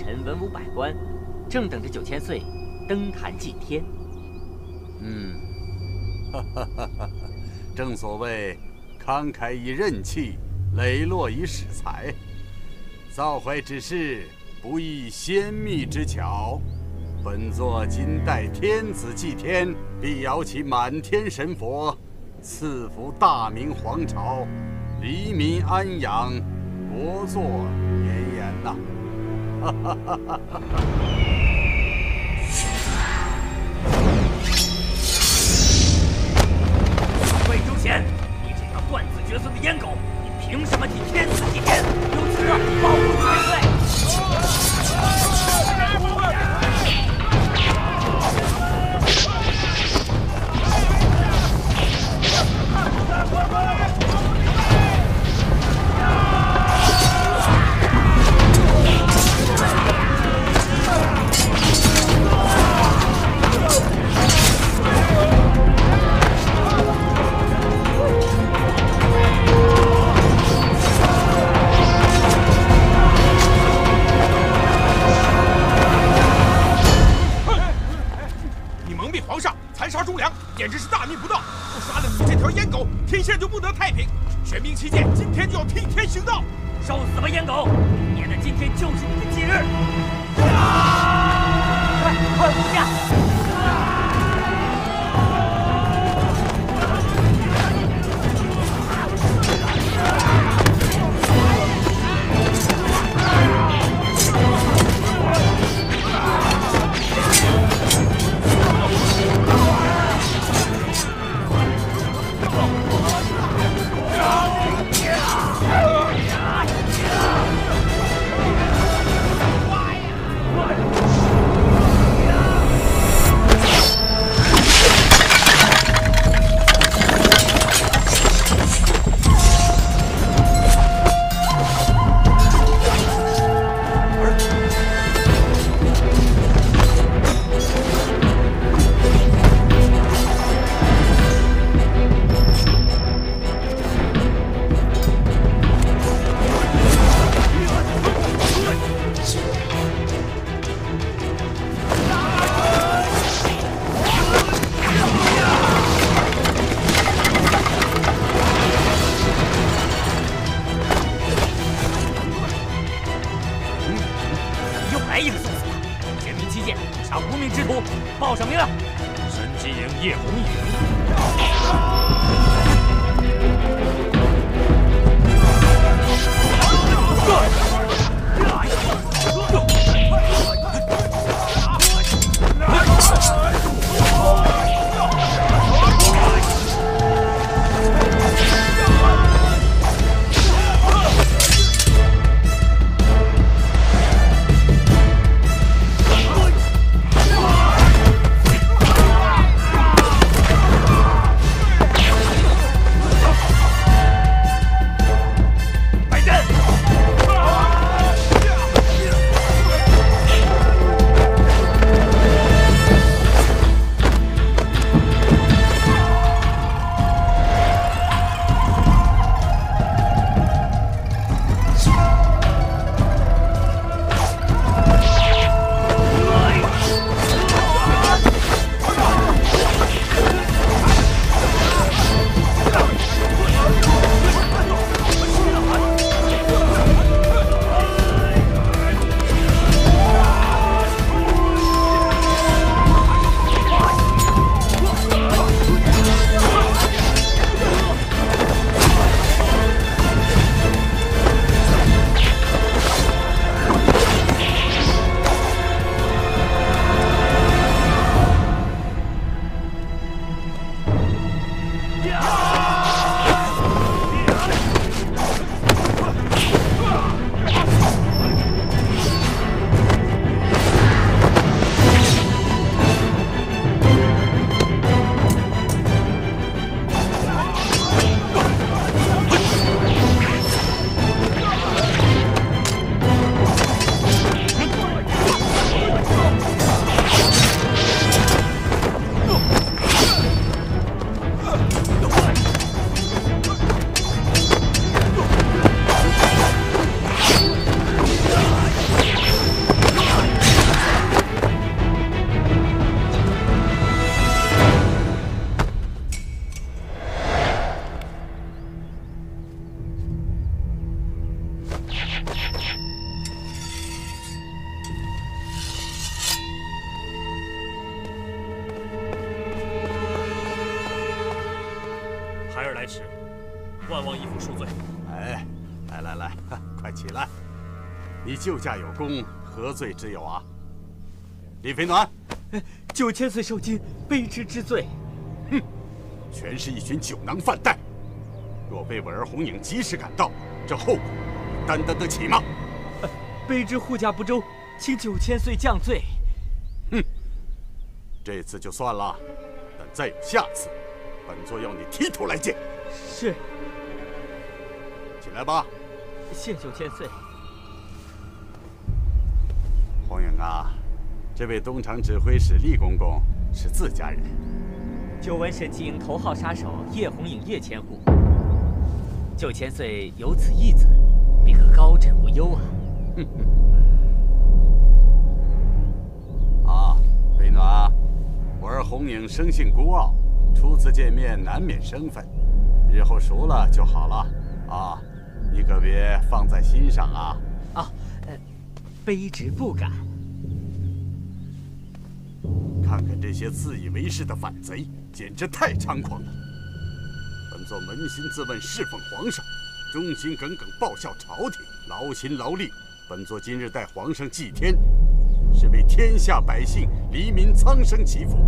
臣文武百官，正等着九千岁登坛祭天。嗯，哈哈哈哈！正所谓慷慨以任气，磊落以使才。造怀之事，不宜先密之巧。本座今代天子祭天，必摇起满天神佛，赐福大明皇朝，黎民安养，国祚绵延呐！魏忠贤！你这条断子绝孙的阉狗，你凭什么替天子祭天？有此报复千救驾有功，何罪之有啊？李飞暖，九千岁受惊，卑职之罪。哼，全是一群酒囊饭袋。若被我儿红影及时赶到，这后果担当得起吗？卑职护驾不周，请九千岁降罪。哼，这次就算了，但再有下次，本座要你提头来见。是。起来吧。谢九千岁。红影啊，这位东厂指挥使厉公公是自家人。久闻神经头号杀手叶红影叶千户。九千岁有此义子，必可高枕无忧啊！哼哼。啊，飞暖，我儿红影生性孤傲，初次见面难免生分，日后熟了就好了。啊，你可别放在心上啊！啊，呃，卑职不敢。看看这些自以为是的反贼，简直太猖狂了！本座扪心自问，侍奉皇上，忠心耿耿报效朝廷，劳心劳力。本座今日代皇上祭天，是为天下百姓、黎民苍生祈福。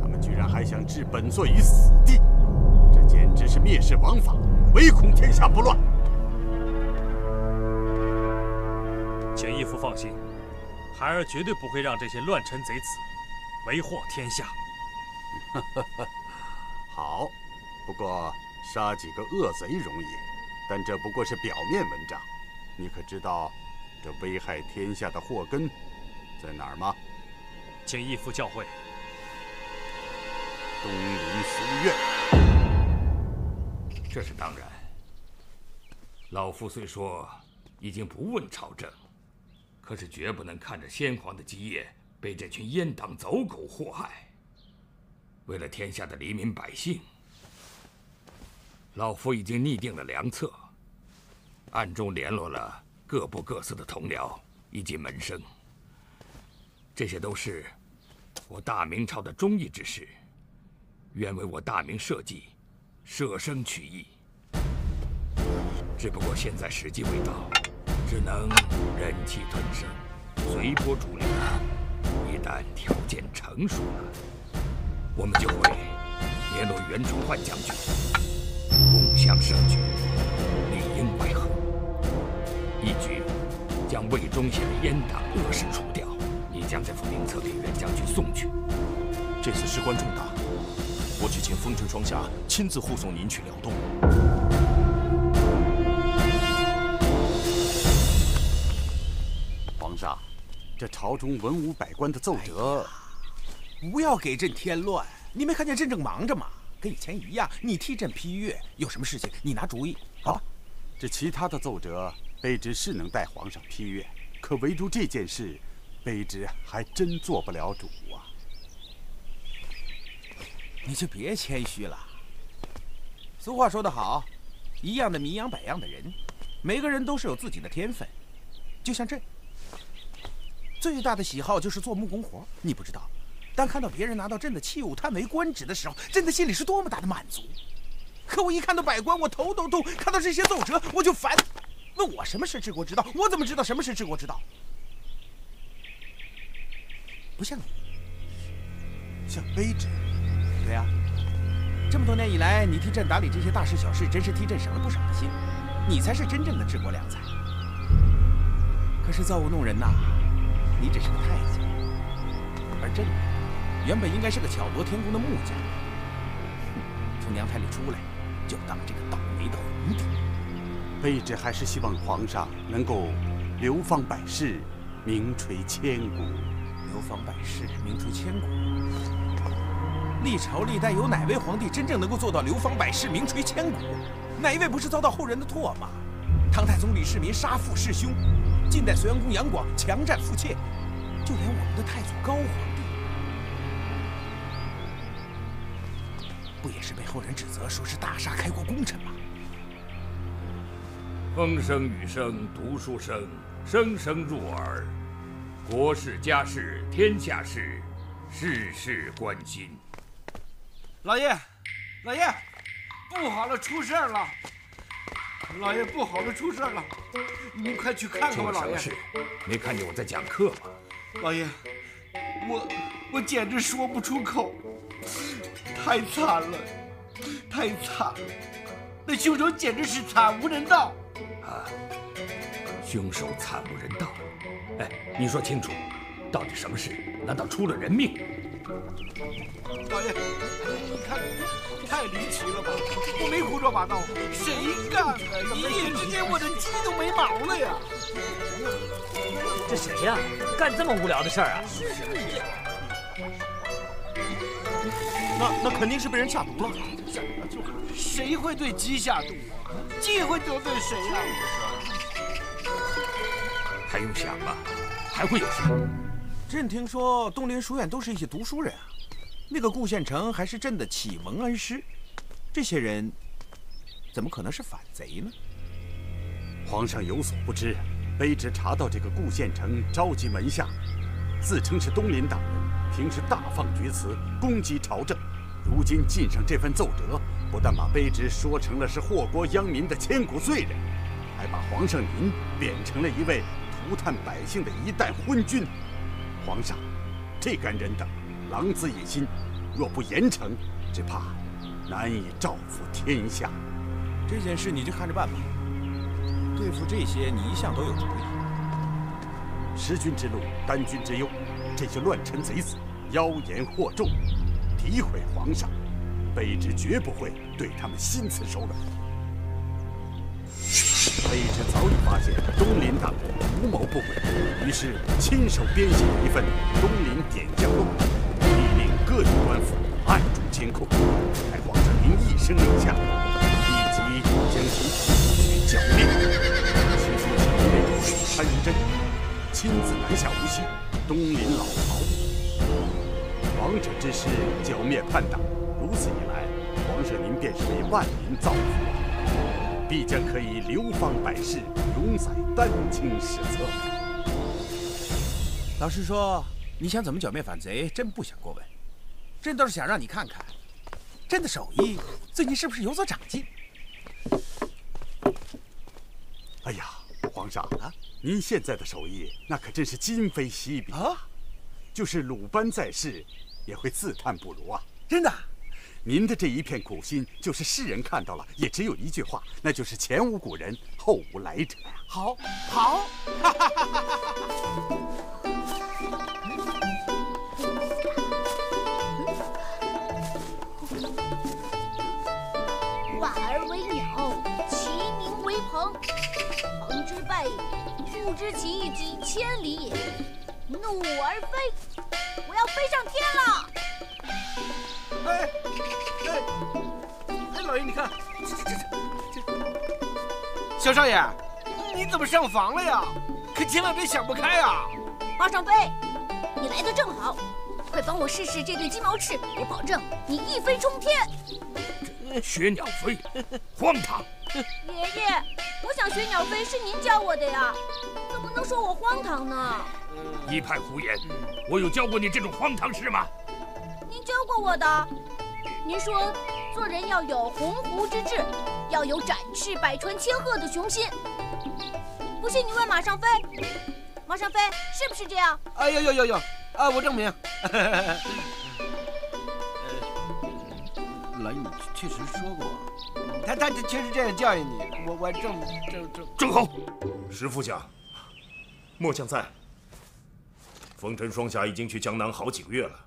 他们居然还想置本座于死地，这简直是蔑视王法，唯恐天下不乱。请义父放心，孩儿绝对不会让这些乱臣贼子为祸天下。好。不过杀几个恶贼容易，但这不过是表面文章。你可知道这危害天下的祸根在哪儿吗？请义父教诲。东林书院。这是当然。老夫虽说已经不问朝政，可是绝不能看着先皇的基业被这群阉党走狗祸害。为了天下的黎民百姓。老夫已经拟定了良策，暗中联络了各部各司的同僚以及门生。这些都是我大明朝的忠义之士，愿为我大明社稷舍生取义。只不过现在时机未到，只能忍气吞声，随波逐流。一旦条件成熟了，我们就会联络袁崇焕将军。共襄盛举，里应外合，一举将魏忠贤的阉党恶事除掉。你将这份名册给袁将军送去。这次事关重大，我去请风尘双侠亲自护送您去辽东。这朝中文武百官的奏折，不要给朕添乱。你没看见朕正忙着吗？跟以前一样，你替朕批阅，有什么事情你拿主意，好吧？这其他的奏折，卑职是能代皇上批阅，可唯独这件事，卑职还真做不了主啊！你就别谦虚了。俗话说得好，一样的米养百样的人，每个人都是有自己的天分。就像朕，最大的喜好就是做木工活，你不知道。当看到别人拿到朕的器物叹为观止的时候，朕的心里是多么大的满足。可我一看到百官，我头都痛；看到这些奏折，我就烦。问我什么是治国之道？我怎么知道什么是治国之道？不像你，像卑职。对呀，这么多年以来，你替朕打理这些大事小事，真是替朕省了不少的心。你才是真正的治国良才。可是造物弄人呐，你只是个太监，而朕。原本应该是个巧夺天工的木匠，从娘胎里出来就当这个倒霉的皇帝。卑职还是希望皇上能够流芳百世，名垂千古。流芳百世，名垂千古。历朝历代有哪位皇帝真正能够做到流芳百世，名垂千古？哪一位不是遭到后人的唾骂？唐太宗李世民杀父弑兄，近代隋炀公杨广强占妇妾，就连我们的太祖高皇帝。不也是被后人指责说是大杀开国功臣吗？风声雨声读书声，声声入耳。国事家事天下事，事事关心。老爷，老爷，不好了，出事了！老爷，不好了，出事了！您快去看看吧，老爷。什么事？没看见我在讲课吗？老爷，我我简直说不出口，太惨了，太惨了！那凶手简直是惨无人道啊！凶手惨无人道。哎，你说清楚，到底什么事？难道出了人命？老爷，你看，太离奇了吧？我没胡说八道，谁干的？一夜之间，我的鸡都没毛了呀！这谁呀？干这么无聊的事儿啊？那那肯定是被人下毒了。谁会对鸡下毒？鸡会得罪谁呀？还用想吗？还会有谁？朕听说东林书院都是一些读书人啊，那个顾县城还是朕的启蒙恩师，这些人怎么可能是反贼呢？皇上有所不知，卑职查到这个顾县城召集门下，自称是东林党人，平时大放厥词，攻击朝政。如今进上这份奏折，不但把卑职说成了是祸国殃民的千古罪人，还把皇上您贬成了一位涂炭百姓的一代昏君。皇上，这干人等，狼子野心，若不严惩，只怕难以照拂天下。这件事你就看着办吧。对付这些，你一向都有主意。十君之路，单君之忧。这些乱臣贼子，妖言惑众，诋毁皇上，卑职绝不会对他们心慈手软。卑职早已发现东林党人图谋不轨，于是亲手编写一份《东林点将录》，各地官府暗中监控。还皇上您一声令下，立即将其绞灭。其书其内参真，亲自南下无锡，东临老巢。王者之师剿灭叛党，如此一来，皇上您便是为万民造福。必将可以流芳百世，永载丹青史册。老实说，你想怎么剿灭反贼，朕不想过问。朕倒是想让你看看，朕的手艺最近是不是有所长进？哎呀，皇上啊，您现在的手艺那可真是今非昔比啊！就是鲁班在世，也会自叹不如啊！真的。您的这一片苦心，就是世人看到了，也只有一句话，那就是前无古人，后无来者呀！好，好。鹏。鹏之背，不知其几千里也。怒而飞，我要飞上天了！哎哎哎！老爷，你看，这这这这，小少爷，你怎么上房了呀？可千万别想不开啊！马上飞，你来的正好，快帮我试试这对鸡毛翅，我保证你一飞冲天。学鸟飞，荒唐！爷爷，我想学鸟飞是您教我的呀，怎么能说我荒唐呢？一派胡言！我有教过你这种荒唐事吗？您教过我的，您说做人要有鸿鹄之志，要有展翅百川千壑的雄心。不信你问马上飞，马上飞是不是这样？哎呦呦呦呦！啊，我证明。老爷，你确实说过，他他确实这样教育你，我我正正正。正好，石副将，末将在。风尘双侠已经去江南好几个月了。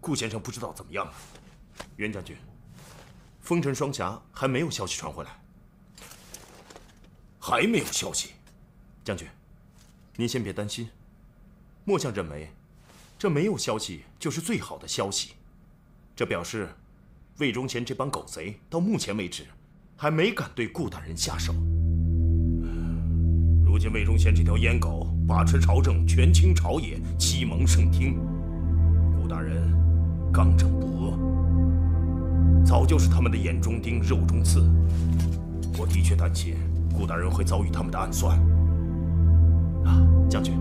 顾先生不知道怎么样了，袁将军，风尘双侠还没有消息传回来，还没有消息。将军，您先别担心，末将认为，这没有消息就是最好的消息，这表示魏忠贤这帮狗贼到目前为止还没敢对顾大人下手。如今魏忠贤这条阉狗把持朝政，权倾朝野，欺蒙圣听，顾大人。刚正不阿，早就是他们的眼中钉、肉中刺。我的确担心顾大人会遭遇他们的暗算。啊，将军，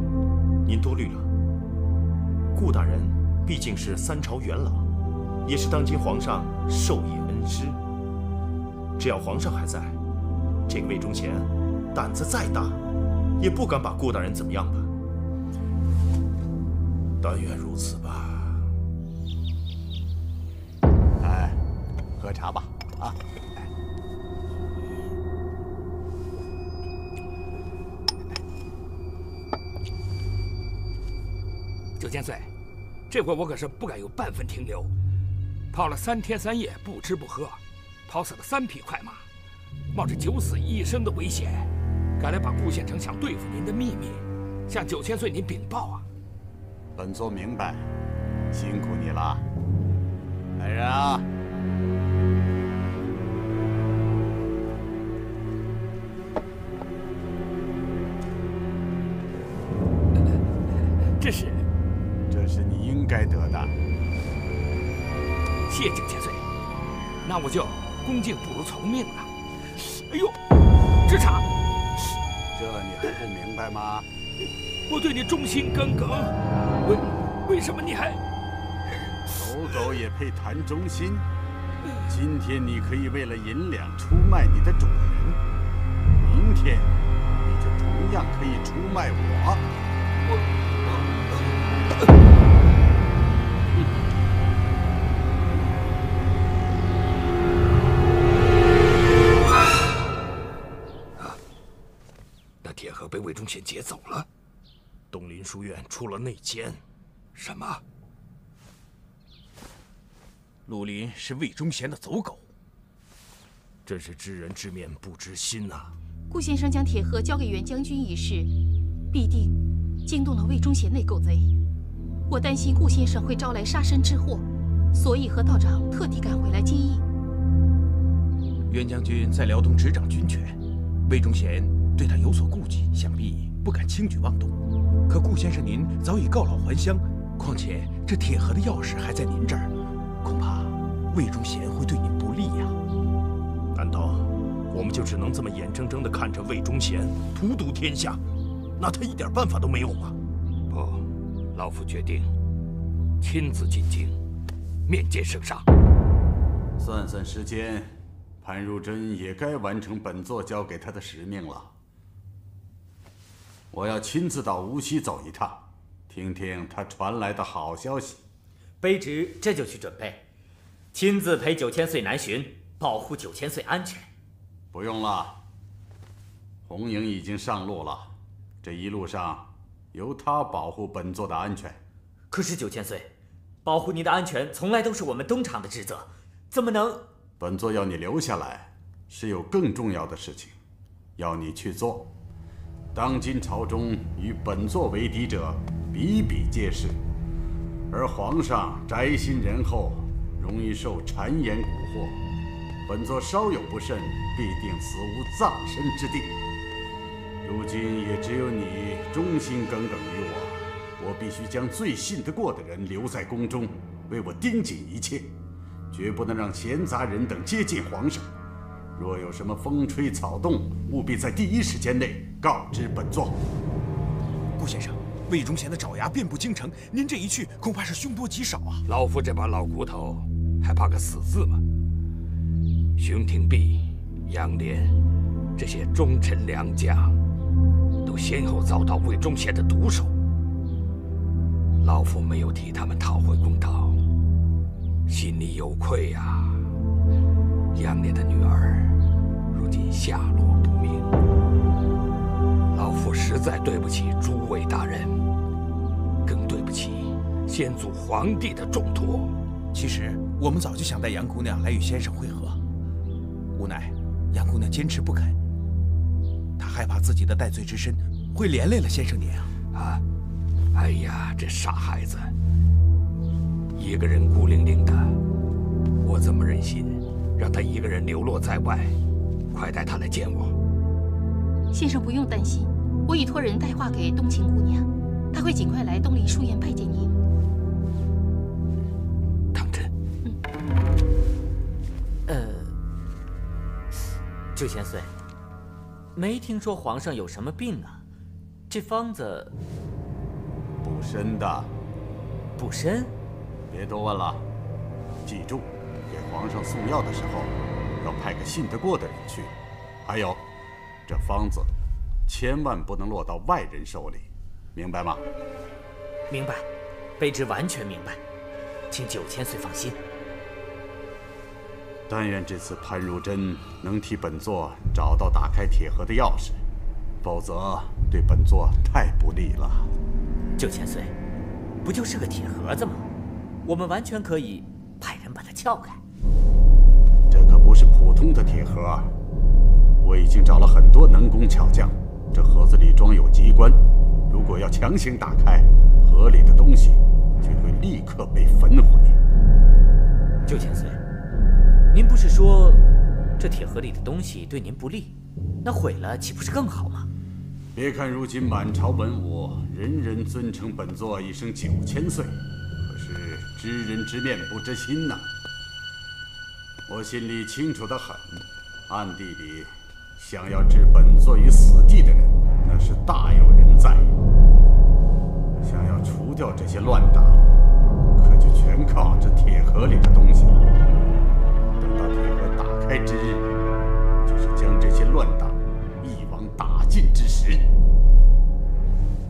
您多虑了。顾大人毕竟是三朝元老，也是当今皇上授业恩师。只要皇上还在，这个魏忠贤胆子再大，也不敢把顾大人怎么样吧？但愿如此吧。哎，喝茶吧，啊！九千岁，这回我可是不敢有半分停留。跑了三天三夜不吃不喝，跑死了三匹快马，冒着九死一生的危险，赶来把顾县城想对付您的秘密向九千岁您禀报啊！本座明白，辛苦你了，来人啊！这是，这是你应该得的。谢景千岁，那我就恭敬不如从命了。哎呦，支茶，这你还不明白吗？我对你忠心耿耿，为为什么你还？走狗也配谈忠心？今天你可以为了银两出卖你的主人，明天你就同样可以出卖我。被魏忠贤劫走了，东林书院出了内奸。什么？陆林是魏忠贤的走狗，真是知人知面不知心呐！顾先生将铁盒交给袁将军一事，必定惊动了魏忠贤那狗贼。我担心顾先生会招来杀身之祸，所以和道长特地赶回来接应。袁将军在辽东执掌军权，魏忠贤对他有所顾忌，想必不敢轻举妄动。可顾先生您早已告老还乡，况且这铁盒的钥匙还在您这儿，恐怕魏忠贤会对您不利呀。难道我们就只能这么眼睁睁地看着魏忠贤荼毒天下？那他一点办法都没有吗？不，老夫决定亲自进京，面见圣上。算算时间，潘如真也该完成本座交给他的使命了。我要亲自到无锡走一趟，听听他传来的好消息。卑职这就去准备，亲自陪九千岁南巡，保护九千岁安全。不用了，红影已经上路了，这一路上由他保护本座的安全。可是九千岁，保护您的安全从来都是我们东厂的职责，怎么能？本座要你留下来，是有更重要的事情，要你去做。当今朝中与本座为敌者比比皆是，而皇上宅心仁厚，容易受谗言蛊惑。本座稍有不慎，必定死无葬身之地。如今也只有你忠心耿耿于我，我必须将最信得过的人留在宫中，为我盯紧一切，绝不能让闲杂人等接近皇上。若有什么风吹草动，务必在第一时间内告知本座。顾先生，魏忠贤的爪牙遍布京城，您这一去，恐怕是凶多吉少啊！老夫这把老骨头，还怕个死字吗？熊廷弼、杨涟这些忠臣良将，都先后遭到魏忠贤的毒手。老夫没有替他们讨回公道，心里有愧呀。杨烈的女儿，如今下落不明，老夫实在对不起诸位大人，更对不起先祖皇帝的重托。其实我们早就想带杨姑娘来与先生会合，无奈杨姑娘坚持不肯。她害怕自己的戴罪之身会连累了先生您啊！啊，哎呀，这傻孩子，一个人孤零零的，我怎么忍心？让他一个人流落在外，快带他来见我。先生不用担心，我已托人带话给冬晴姑娘，她会尽快来东林书院拜见您。当真？嗯。呃，九千岁，没听说皇上有什么病啊？这方子补身的。补身？别多问了，记住。给皇上送药的时候，要派个信得过的人去。还有，这方子千万不能落到外人手里，明白吗？明白，卑职完全明白，请九千岁放心。但愿这次潘如真能替本座找到打开铁盒的钥匙，否则对本座太不利了。九千岁，不就是个铁盒子吗？我们完全可以派人把它撬开。是普通的铁盒，我已经找了很多能工巧匠。这盒子里装有机关，如果要强行打开，盒里的东西就会立刻被焚毁。九千岁。您不是说这铁盒里的东西对您不利？那毁了岂不是更好吗？别看如今满朝文武人人尊称本座一声九千岁，可是知人知面不知心呐。我心里清楚的很，暗地里想要置本座于死地的人，那是大有人在。想要除掉这些乱党，可就全靠这铁盒里的东西。等到铁盒打开之日，就是将这些乱党一网打尽之时。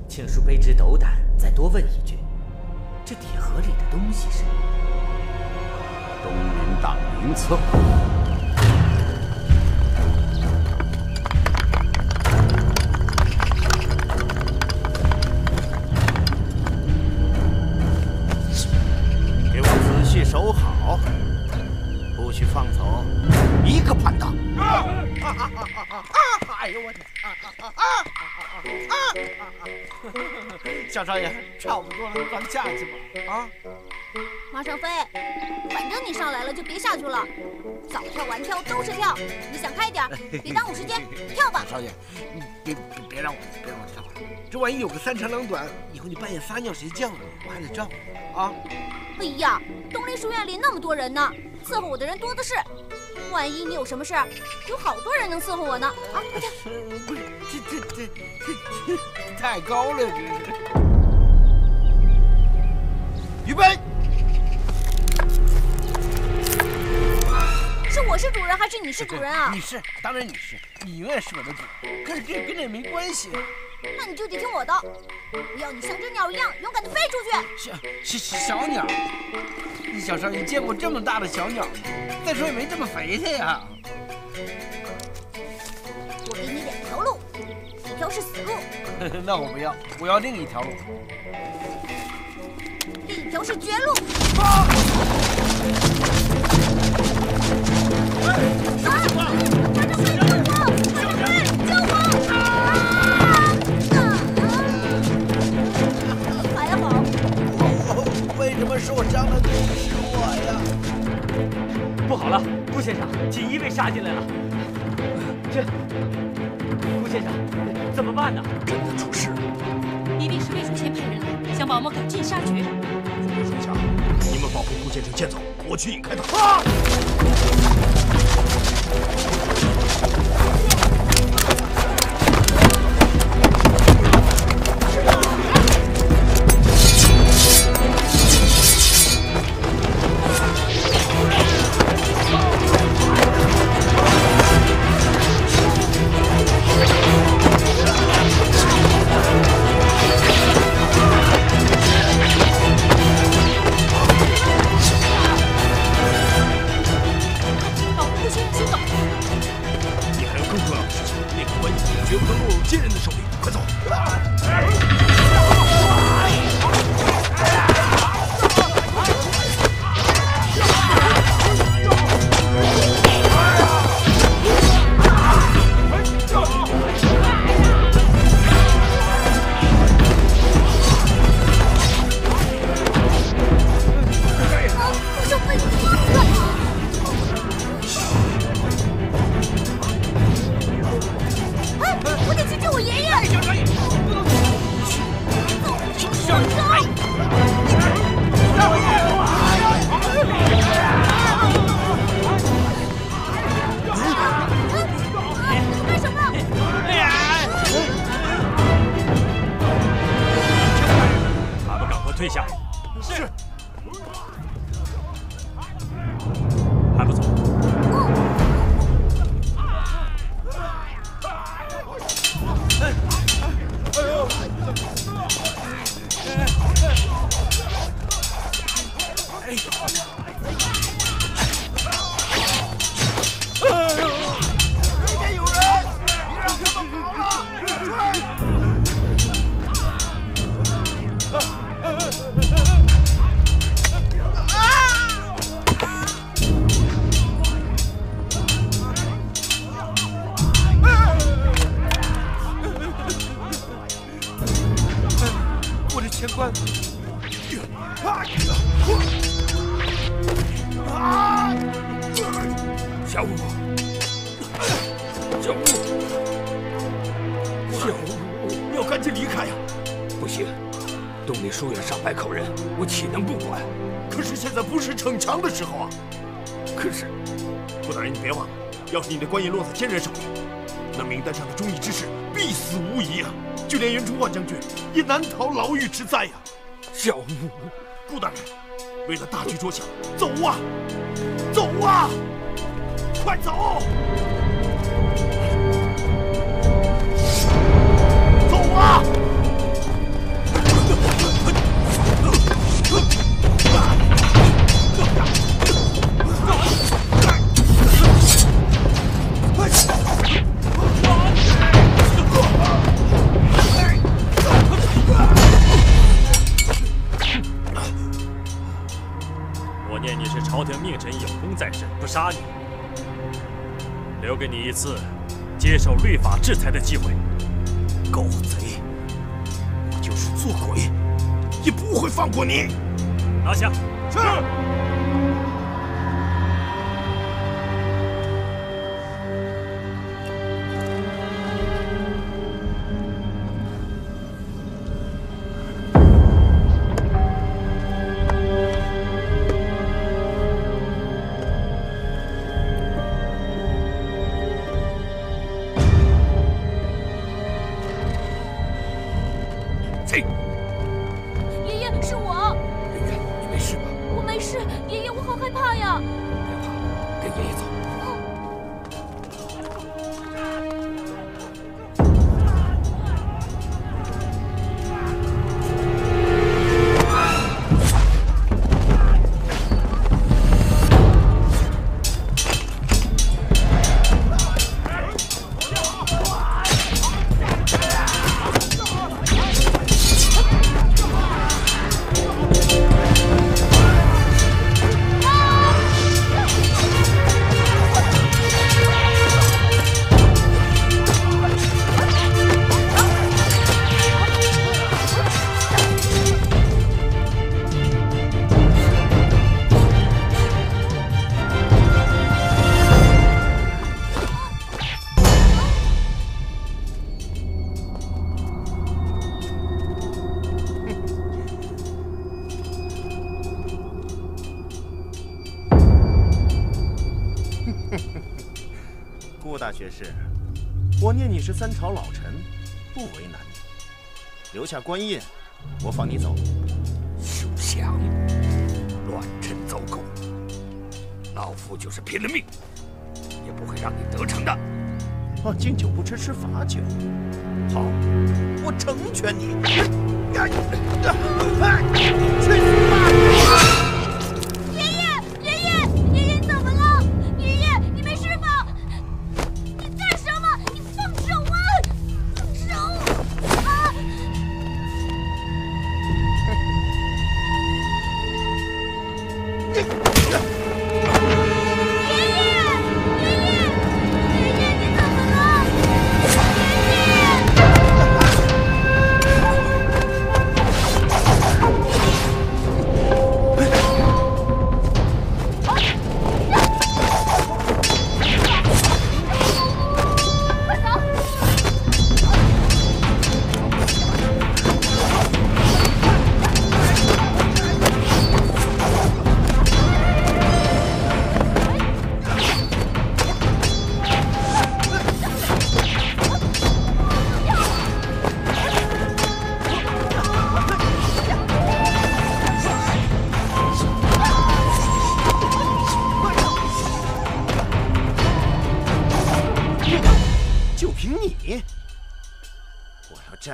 请恕卑职斗胆，再多问一句：这铁盒里的东西是？东林党名册。给我仔细收好。不许放走一个叛党！啊啊啊啊啊！哎呦我天！啊啊啊啊啊！小少爷，差不多了，咱们下去吧。啊！马上飞，你上来了就别下去了。早跳晚跳都是跳，你想开点，别耽误时间，跳吧。少爷，你别别别让我别让我跳了，这万一有个三长两短，以后你半夜撒尿谁叫你？我还得照顾啊！哎呀，东林书院里那么多人呢。伺候我的人多的是，万一你有什么事儿，有好多人能伺候我呢。啊，快跳！不是，这这这这太高了，这是。预备。我是主人还是你是主人啊？你是，当然你是，你永远是我的主人。可是这跟这没关系。那你就得听我的，我要你像只鸟一样勇敢地飞出去。小小小鸟，你小时候你见过这么大的小鸟吗？再说也没这么肥的呀。我给你两条路，一条是死路。那我不要，我要另一条路。另一条是绝路。我呀！不好了，顾先生，锦衣卫杀进来了。这，顾先生，怎么办呢？真的出事了！一定是魏忠贤派人来，想把我们赶尽杀绝。属下，你们保护顾先生先走，我去引开他。我那名单上的忠义之士必死无疑啊！就连袁崇焕将军也难逃牢狱之灾呀！小五，顾大人，为了大局着想，走啊，走啊，快走！走啊！朝廷命臣，有功在身，不杀你，留给你一次接受律法制裁的机会。狗贼！我就是做鬼，也不会放过你！拿下！是。谁？爷爷，是我。圆圆，你没事吧？我没事，爷爷，我好害怕呀。别怕，跟爷爷走。不为难你。留下官印，我放你走。休想！乱臣走狗，老夫就是拼了命，也不会让你得逞的。啊，敬酒不吃吃罚酒。好，我成全你。去死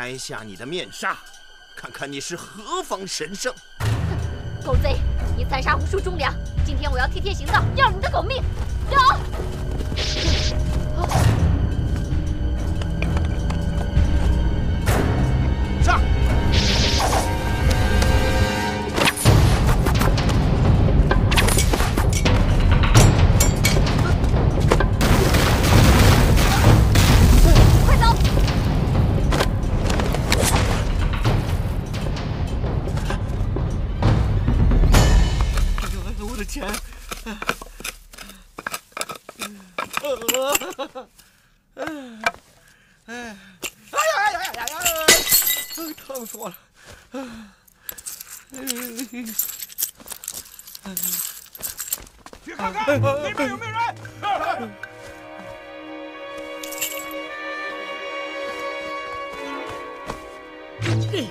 摘下你的面纱，看看你是何方神圣。狗贼，你残杀无数忠良，今天我要替天行道，要了你的狗命！走！哎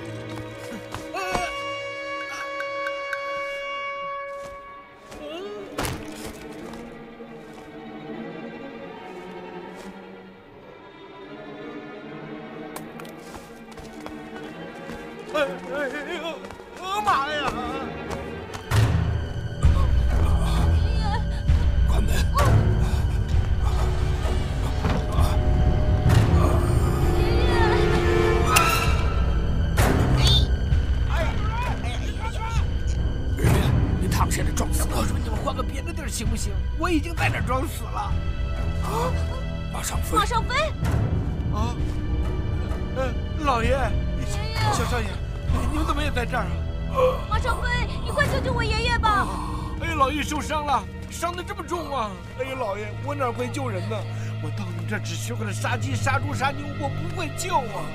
会救人呢？我到你这儿只学会了杀鸡、杀猪、杀牛，我不会救啊！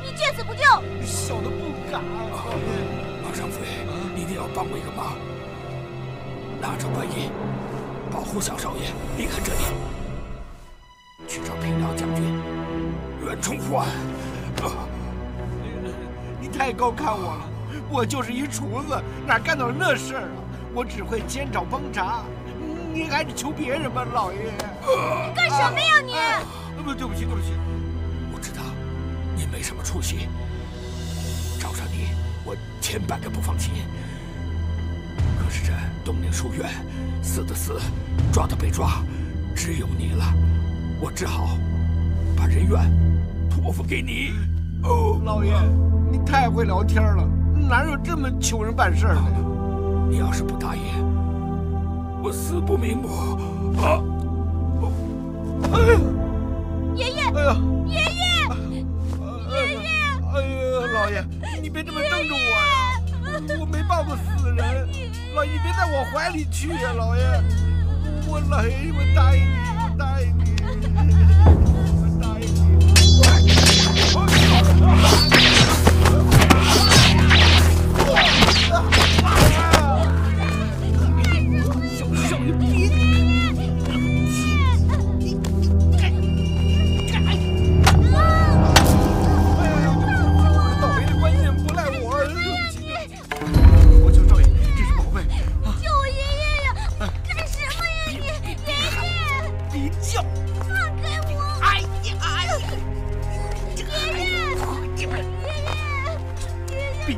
你见死不救！小的不敢。马上飞，你一定要帮我一个忙，拿着观音，保护小少爷离开这里，去找平辽将军袁崇焕。啊！你太高看我了，我就是一厨子，哪干到那事儿啊？我只会煎炒烹炸，你还是求别人吧，老爷。你干什么呀你？啊不，对不起，对不起。我知道你没什么出息，找上你我千百个不放心。可是这东陵书院，死的死，抓的被抓，只有你了，我只好把人怨托付给你。哦，老爷，你太会聊天了，哪有这么求人办事的呀？你要是不答应，我死不瞑目。啊！哎呀！爷爷！哎呀！爷爷！爷爷！哎呀，老爷，你别这么瞪着我呀！我没抱过死人，老爷，别在我怀里去呀，老爷！我老爷，我答应你，我答应你，我答应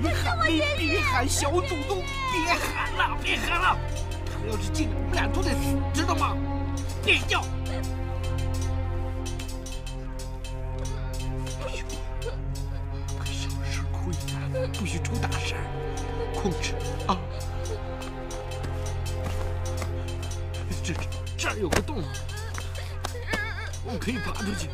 别喊，别喊，小祖宗，别喊了，别喊了！他要是进来，我们俩都得死，知道吗？别叫！不许可小事亏大，不许出大事，控制啊！这这儿有个洞，我可以爬出去。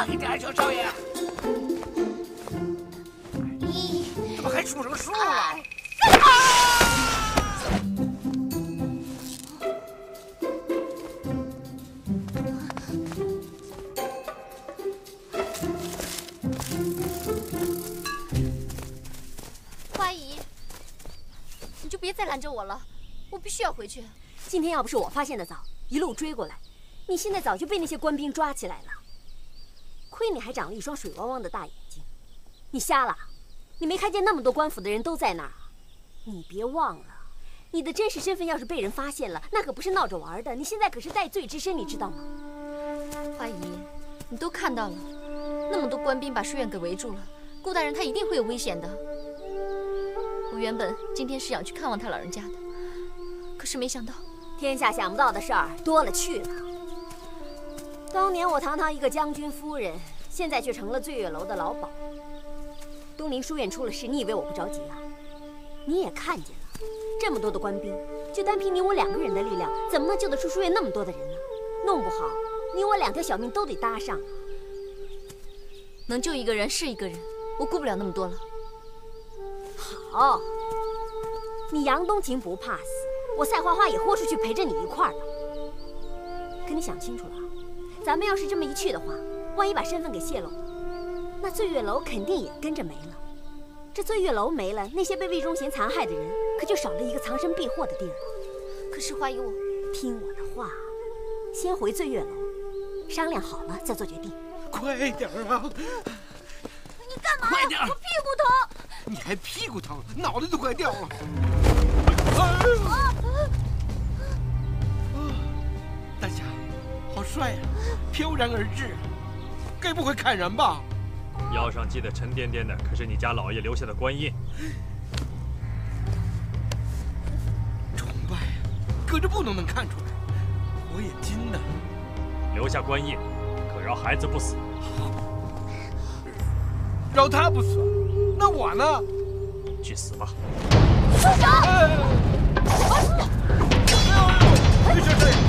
慢一点，小少爷！怎么还数什么数啊？花姨，你就别再拦着我了，我必须要回去。今天要不是我发现的早，一路追过来，你现在早就被那些官兵抓起来了。亏你还长了一双水汪汪的大眼睛，你瞎了？你没看见那么多官府的人都在那儿？你别忘了，你的真实身份要是被人发现了，那可不是闹着玩的。你现在可是戴罪之身，你知道吗？阿姨，你都看到了，那么多官兵把书院给围住了，顾大人他一定会有危险的。我原本今天是想去看望他老人家的，可是没想到。天下想不到的事儿多了去了。当年我堂堂一个将军夫人，现在却成了醉月楼的老鸨。东林书院出了事，你以为我不着急啊？你也看见了，这么多的官兵，就单凭你我两个人的力量，怎么能救得出书院那么多的人呢？弄不好，你我两条小命都得搭上。能救一个人是一个人，我顾不了那么多了。好，你杨冬晴不怕死。我赛花花也豁出去陪着你一块儿了，可你想清楚了，咱们要是这么一去的话，万一把身份给泄露了，那醉月楼肯定也跟着没了。这醉月楼没了，那些被魏忠贤残害的人可就少了一个藏身避祸的地儿了。可是花姨，我听我的话，先回醉月楼，商量好了再做决定。快点啊！你干嘛？快点！我屁股疼。你还屁股疼？脑袋都快掉了。大侠，好帅呀，飘然而至，该不会砍人吧？腰上系的沉甸甸的，可是你家老爷留下的官印。崇拜，隔着布都能看出来，我眼金呢。留下官印，可饶孩子不死。饶他不死，那我呢？去死吧！住手！别这样！真的是